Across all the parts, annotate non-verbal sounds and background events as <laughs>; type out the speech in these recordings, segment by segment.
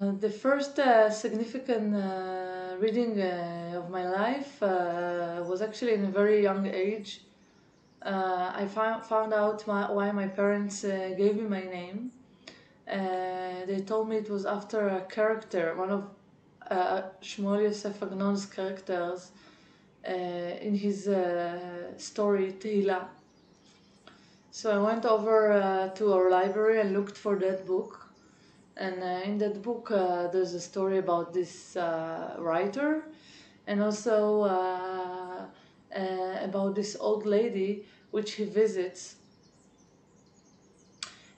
Uh, the first uh, significant uh, reading uh, of my life uh, was actually in a very young age. I found, found out my, why my parents gave me my name. They told me it was after a character, one of Shmuel Yosef Agnon's characters in his story Tehillah. So I went over to our library and looked for that book. And uh, in that book, uh, there's a story about this uh, writer and also about this old lady which he visits.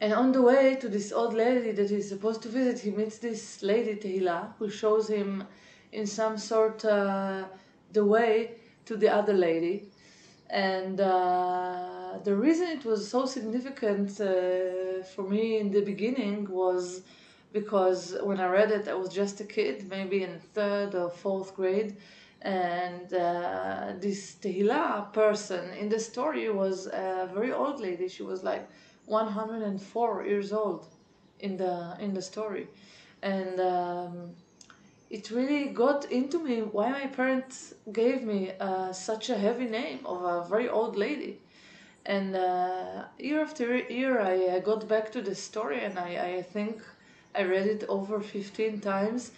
And on the way to this old lady that he's supposed to visit, he meets this lady Tehila, who shows him in some sort uh, the way to the other lady. And uh, the reason it was so significant uh, for me in the beginning was because when I read it, I was just a kid, maybe in third or fourth grade. And uh, this Tehillah person in the story was a very old lady. She was like 104 years old in the in the story, and um, it really got into me why my parents gave me uh, such a heavy name of a very old lady. And uh, year after year, I uh, got back to the story, and I, I think I read it over 15 times.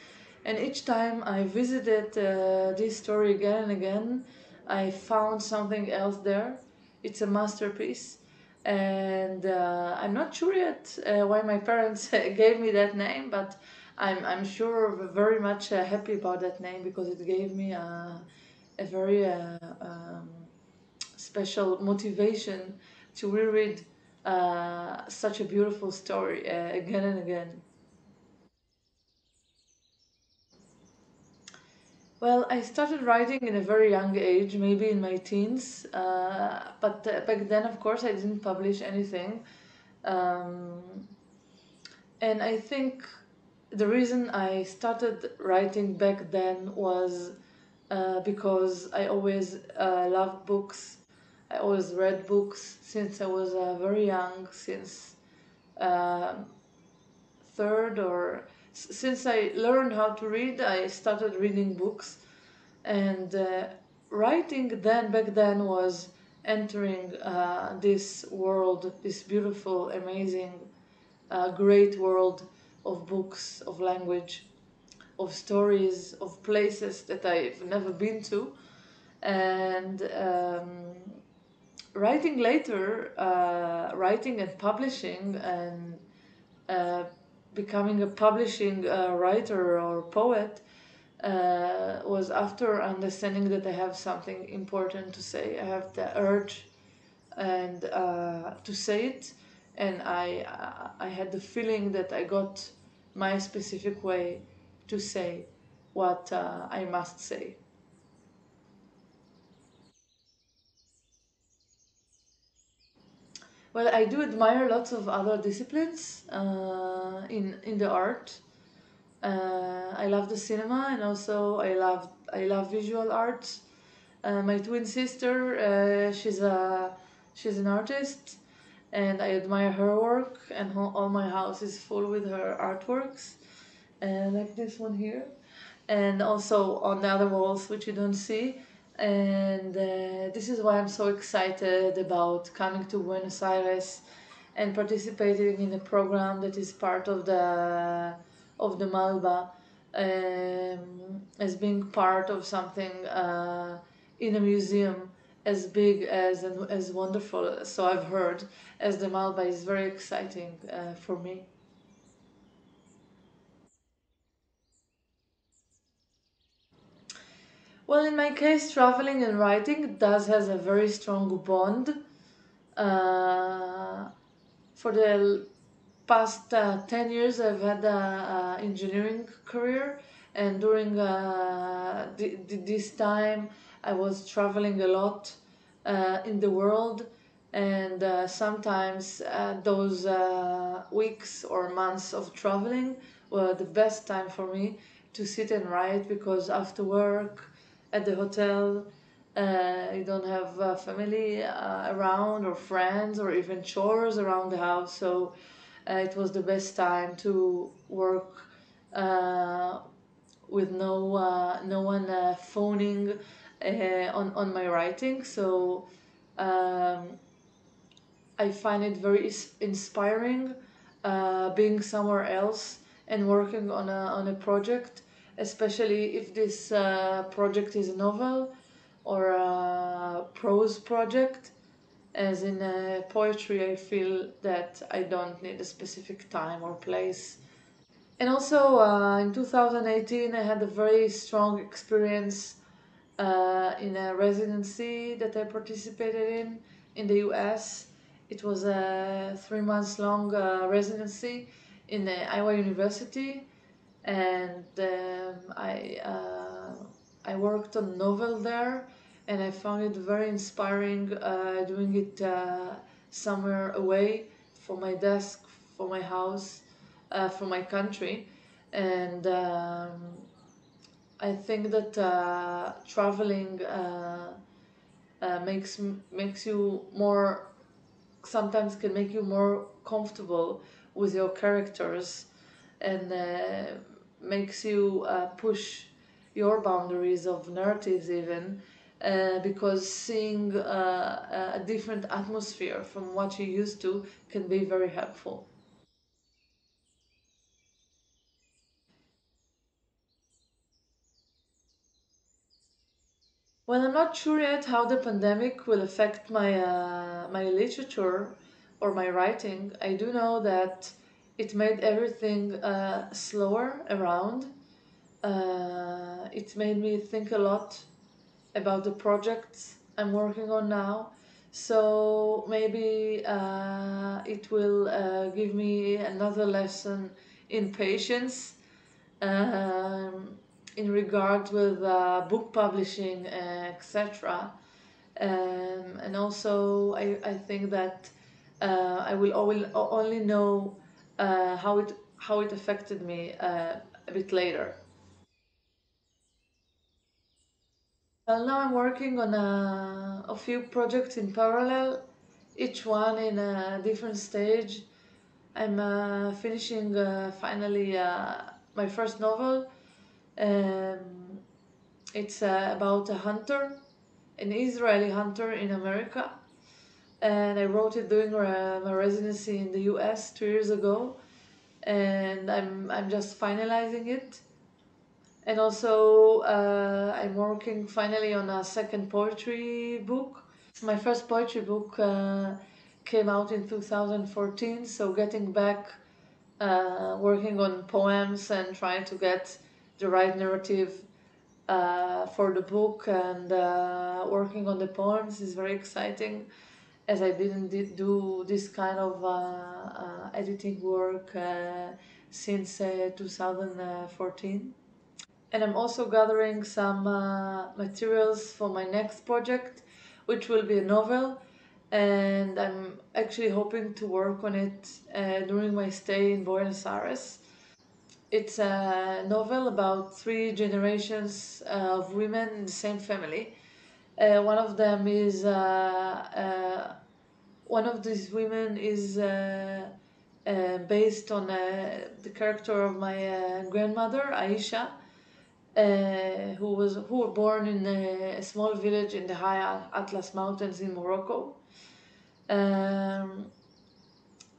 And each time I visited uh, this story again and again, I found something else there. It's a masterpiece. And uh, I'm not sure yet uh, why my parents <laughs> gave me that name, but I'm, I'm sure very much uh, happy about that name because it gave me a, a very uh, um, special motivation to reread uh, such a beautiful story uh, again and again. Well, I started writing in a very young age, maybe in my teens, uh, but uh, back then, of course, I didn't publish anything. Um, and I think the reason I started writing back then was uh, because I always uh, loved books. I always read books since I was uh, very young, since uh, third or since I learned how to read, I started reading books. And uh, writing then, back then, was entering uh, this world, this beautiful, amazing, uh, great world of books, of language, of stories, of places that I've never been to. And um, writing later, uh, writing and publishing, and uh, becoming a publishing uh, writer or poet uh, was after understanding that I have something important to say. I have the urge and uh, to say it, and I I had the feeling that I got my specific way to say what uh, I must say. Well, I do admire lots of other disciplines uh, in in the art. Uh, I love the cinema, and also I love I love visual arts. Uh, my twin sister, uh, she's a she's an artist, and I admire her work. And all my house is full with her artworks, and like this one here, and also on the other walls, which you don't see. And uh, this is why I'm so excited about coming to Buenos Aires and participating in a program that is part of the of the Malba um, as being part of something uh, in a museum as big as and as wonderful. So I've heard as the Malba is very exciting uh, for me. Well, in my case, traveling and writing does has a very strong bond. Uh, for the past uh, 10 years i've had an engineering career. And during uh, th- th- this time i was traveling a lot uh, in the world. And uh, sometimes those weeks or months of traveling were the best time for me to sit and write because after work at the hotel uh, you don't have uh, family uh, around or friends or even chores around the house so uh, it was the best time to work uh, with no uh, no one phoning on on my writing. So um, I find it very inspiring being somewhere else and working on a on a project, especially if this project is a novel or a prose project. As in uh, poetry, I feel that I don't need a specific time or place and also uh, in 2018, I had a very strong experience uh, in a residency that I participated in in the US. It was a three months long uh, residency in Iowa University, and um, I uh, I worked on novel there, and I found it very inspiring uh, doing it uh, somewhere away from my desk, from my house, uh, from my country, and um, I think that uh, traveling uh, uh, makes makes you more sometimes can make you more comfortable with your characters and makes you push your boundaries of narratives even uh, because seeing uh, a different atmosphere from what you used to can be very helpful. Well, I'm not sure yet how the pandemic will affect my uh, my literature or my writing. I do know that it made everything uh, slower around. Uh, it made me think a lot about the projects I'm working on now. So maybe uh, it will uh, give me another lesson in patience um, in regard with uh, book publishing, uh, etc. Um, and also, I, I think that uh, I will only, only know uh, how it how it affected me a bit later. Well, now I'm working on a, a few projects in parallel, each one in a different stage. I'm uh, finishing uh, finally uh, my first novel. Um, it's uh, about a hunter, an Israeli hunter in America, and I wrote it during uh, my residency in the U.S. two years ago, and I'm I'm just finalizing it. And also, uh, I'm working finally on a second poetry book. My first poetry book uh, came out in 2014, so getting back uh, working on poems and trying to get the right narrative uh, for the book and uh, working on the poems is very exciting as I didn't di- do this kind of uh, editing work since uh, 2014. And I'm also gathering some uh, materials for my next project, which will be a novel. And I'm actually hoping to work on it uh, during my stay in Buenos Aires. It's a novel about three generations uh, of women in the same family. Uh, one of them is uh, uh, one of these women is based on the character of my grandmother Aisha, uh, who was who were born in a, a small village in the high Atlas Mountains in Morocco. Um,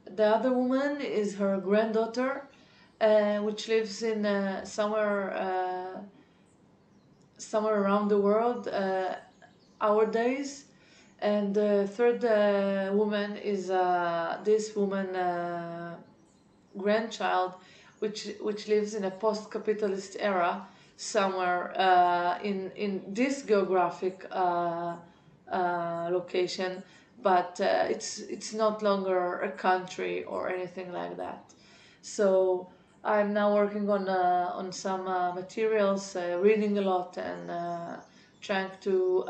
the other woman is her granddaughter, uh, which lives in uh, somewhere uh, somewhere around the world uh, our days. And the third uh, woman is this woman grandchild, which which lives in a post-capitalist era somewhere uh, in in this geographic uh, uh, location, but uh, it's it's not longer a country or anything like that. So I'm now working on uh, on some uh, materials, reading a lot, and trying to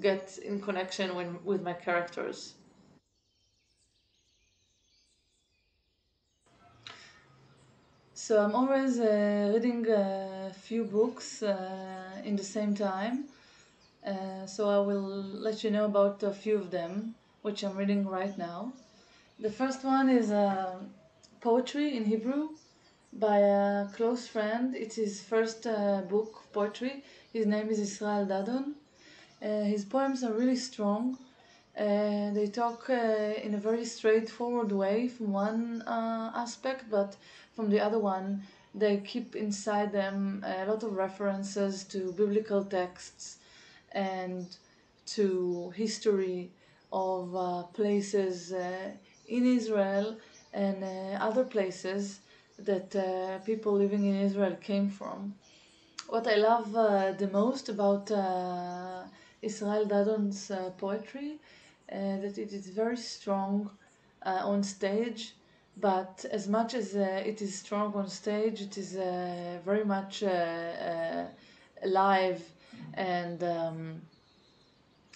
get in connection with, with my characters. So I'm always uh, reading a few books uh, in the same time. Uh, so I will let you know about a few of them, which I'm reading right now. The first one is uh, poetry in Hebrew by a close friend. It's his first uh, book, poetry. His name is Israel Dadon. Uh, his poems are really strong. Uh, they talk uh, in a very straightforward way from one uh, aspect, but from the other one, they keep inside them a lot of references to biblical texts and to history of uh, places uh, in Israel and uh, other places that uh, people living in Israel came from. What I love uh, the most about uh, Israel Dadon's poetry that it is very strong on stage but as much as uh, it is strong on stage, it is uh, very much uh, alive and um,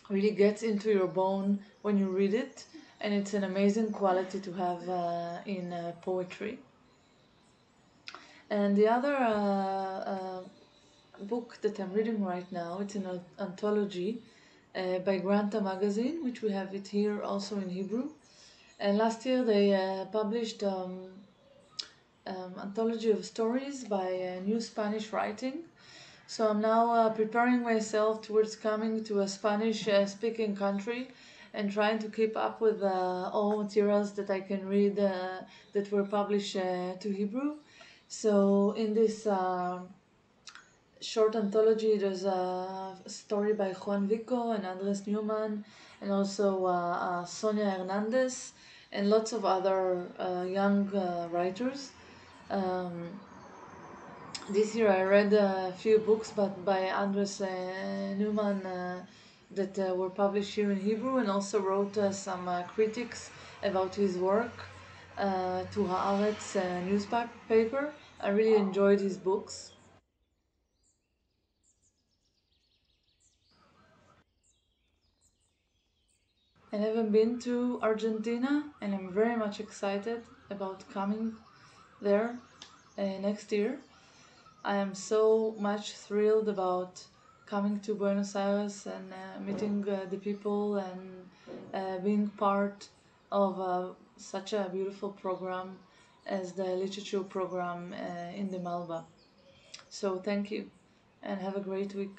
really gets into your bone when you read it and it's an amazing quality to have uh, in uh, poetry. And the other uh, uh book that I'm reading right now, it's an anthology uh, by Granta Magazine, which we have it here also in Hebrew. And last year they uh, published um, um, anthology of stories by new Spanish writing. So I'm now preparing myself towards coming to a Spanish speaking country and trying to keep up with uh, all materials that I can read uh, that were published uh, to Hebrew. So in this uh, short anthology, there's a story by Juan Vico and Andres Neumann, and also uh, uh, Sonia Hernandez, and lots of other young writers. Um, this year I read a few books, but by Andres Neumann that uh, were published here in Hebrew and also wrote uh, some uh, critics about his work uh, to Haaretz uh, newspaper. I really enjoyed his books. I haven't been to Argentina and I'm very much excited about coming there uh, next year. I am so much thrilled about coming to Buenos Aires and uh, meeting uh, the people and uh, being part of uh, such a beautiful program as the literature program uh, in the Malba. So thank you and have a great week.